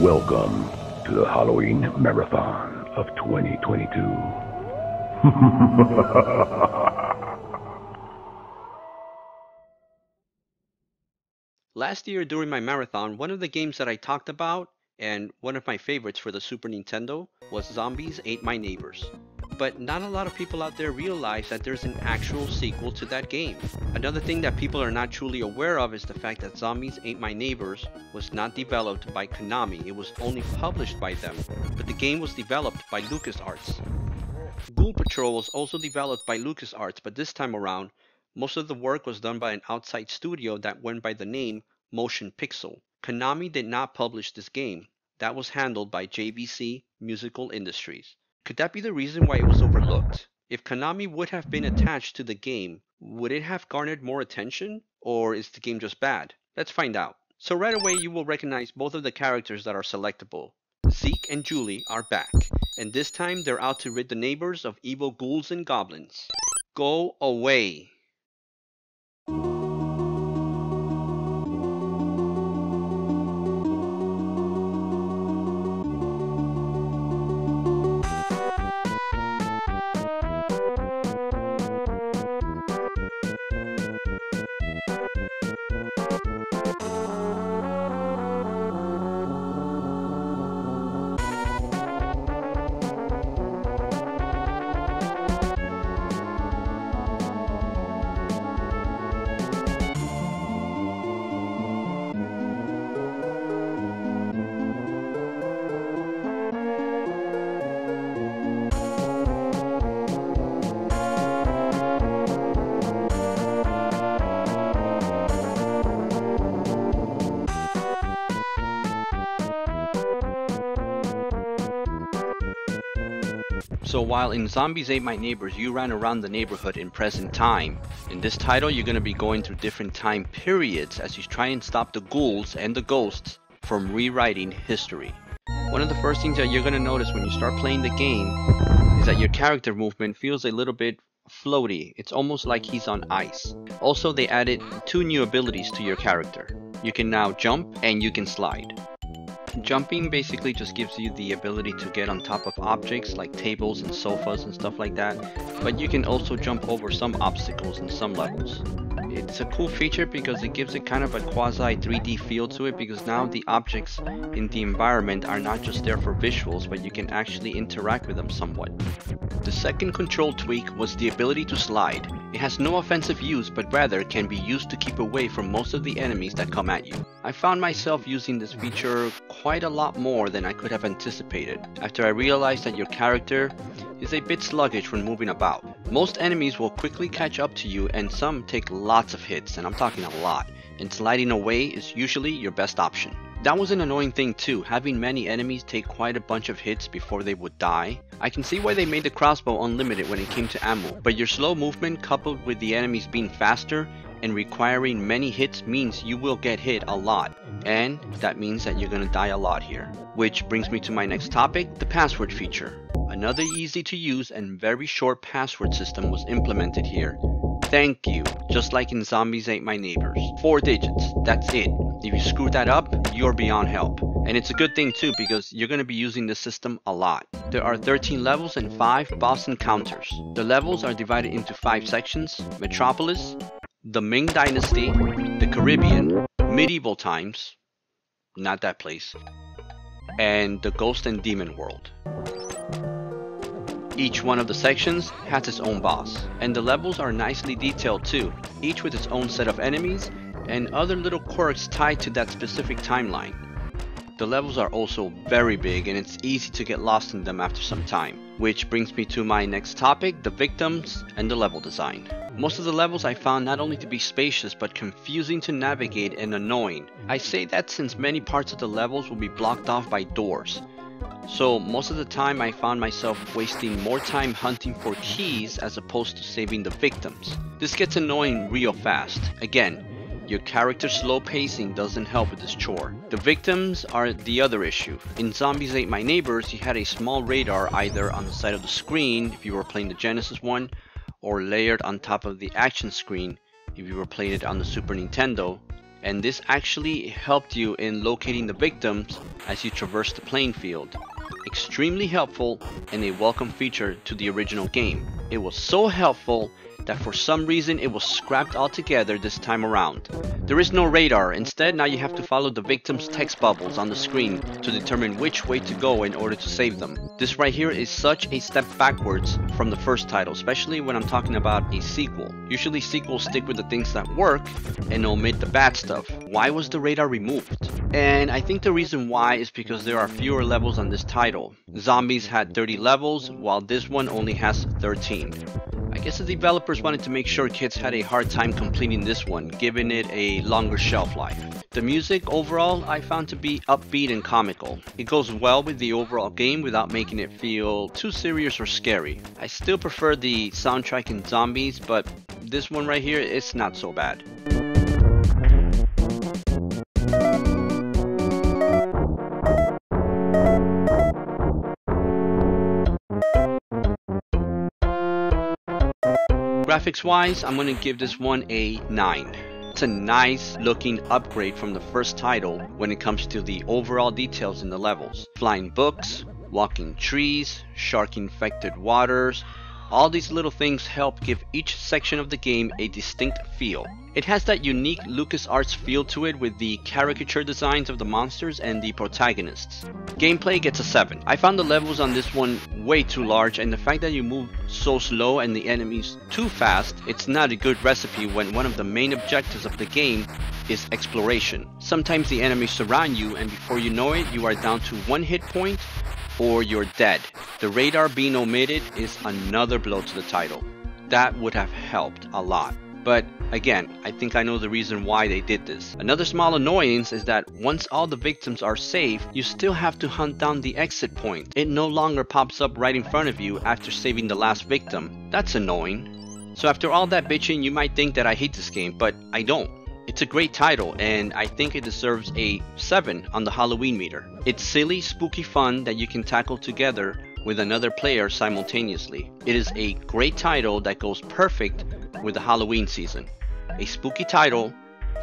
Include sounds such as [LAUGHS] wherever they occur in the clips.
Welcome to the Halloween Marathon of 2022. [LAUGHS] Last year during my marathon, one of the games that I talked about, and one of my favorites for the Super Nintendo, was Zombies Ate My Neighbors. But not a lot of people out there realize that there's an actual sequel to that game. Another thing that people are not truly aware of is the fact that Zombies Ate My Neighbors was not developed by Konami, it was only published by them, but the game was developed by LucasArts. Ghoul Patrol was also developed by LucasArts, but this time around, most of the work was done by an outside studio that went by the name Motion Pixel. Konami did not publish this game. That was handled by JVC Musical Industries. Could that be the reason why it was overlooked? If Konami would have been attached to the game, would it have garnered more attention? Or is the game just bad? Let's find out. So right away you will recognize both of the characters that are selectable. Zeke and Julie are back, and this time they're out to rid the neighbors of evil ghouls and goblins. Go away! So while in Zombies Ate My Neighbors you ran around the neighborhood in present time, in this title you're going to be going through different time periods as you try and stop the ghouls and the ghosts from rewriting history. One of the first things that you're going to notice when you start playing the game is that your character movement feels a little bit floaty. It's almost like he's on ice. Also they added two new abilities to your character. You can now jump and you can slide. Jumping basically just gives you the ability to get on top of objects like tables and sofas and stuff like that, but you can also jump over some obstacles in some levels. It's a cool feature because it gives it kind of a quasi 3D feel to it because now the objects in the environment are not just there for visuals but you can actually interact with them somewhat. The second control tweak was the ability to slide. It has no offensive use but rather can be used to keep away from most of the enemies that come at you. I found myself using this feature quite a lot more than I could have anticipated after I realized that your character is a bit sluggish when moving about. Most enemies will quickly catch up to you and some take lots of hits and I'm talking a lot and sliding away is usually your best option. That was an annoying thing too, having many enemies take quite a bunch of hits before they would die. I can see why they made the crossbow unlimited when it came to ammo, but your slow movement coupled with the enemies being faster and requiring many hits means you will get hit a lot and that means that you're gonna die a lot here. Which brings me to my next topic, the password feature. Another easy to use and very short password system was implemented here. Thank you, just like in Zombies Ate My Neighbors. Four digits, that's it. If you screw that up, you're beyond help. And it's a good thing too because you're going to be using this system a lot. There are 13 levels and 5 boss encounters. The levels are divided into 5 sections, Metropolis, the Ming Dynasty, the Caribbean, Medieval Times, not that place, and the Ghost and Demon World. Each one of the sections has its own boss, and the levels are nicely detailed too, each with its own set of enemies and other little quirks tied to that specific timeline. The levels are also very big and it's easy to get lost in them after some time. Which brings me to my next topic, the victims and the level design. Most of the levels I found not only to be spacious but confusing to navigate and annoying. I say that since many parts of the levels will be blocked off by doors. So most of the time I found myself wasting more time hunting for keys as opposed to saving the victims. This gets annoying real fast. Again, your character's slow pacing doesn't help with this chore. The victims are the other issue. In Zombies Ate My Neighbors, you had a small radar either on the side of the screen if you were playing the Genesis one, or layered on top of the action screen if you were playing it on the Super Nintendo, and this actually helped you in locating the victims as you traversed the playing field. Extremely helpful and a welcome feature to the original game. It was so helpful that for some reason it was scrapped altogether this time around. There is no radar, instead now you have to follow the victim's text bubbles on the screen to determine which way to go in order to save them. This right here is such a step backwards from the first title, especially when I'm talking about a sequel. Usually sequels stick with the things that work and omit the bad stuff. Why was the radar removed? And I think the reason why is because there are fewer levels on this title. Zombies had 30 levels, while this one only has 13. I guess the developers wanted to make sure kids had a hard time completing this one, giving it a longer shelf life. The music overall I found to be upbeat and comical. It goes well with the overall game without making it feel too serious or scary. I still prefer the soundtrack in Zombies, but this one right here, it's not so bad. Graphics wise, I'm gonna give this one a 9. It's a nice looking upgrade from the first title when it comes to the overall details in the levels. Flying books, walking trees, shark infected waters, all these little things help give each section of the game a distinct feel. It has that unique LucasArts feel to it with the caricature designs of the monsters and the protagonists. Gameplay gets a 7. I found the levels on this one way too large and the fact that you move so slow and the enemies too fast, it's not a good recipe when one of the main objectives of the game is exploration. Sometimes the enemies surround you and before you know it, you are down to one hit point or you're dead. The radar being omitted is another blow to the title. That would have helped a lot. But again, I think I know the reason why they did this. Another small annoyance is that once all the victims are safe, you still have to hunt down the exit point. It no longer pops up right in front of you after saving the last victim. That's annoying. So after all that bitching, you might think that I hate this game, but I don't. It's a great title, and I think it deserves a 7 on the Halloween meter. It's silly, spooky fun that you can tackle together with another player simultaneously. It is a great title that goes perfect with the Halloween season. A spooky title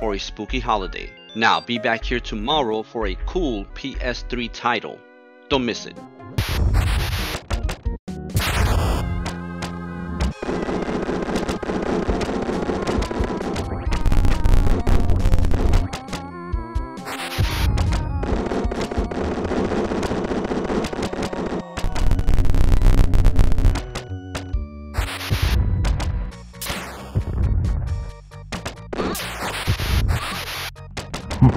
for a spooky holiday. Now, be back here tomorrow for a cool PS3 title. Don't miss it.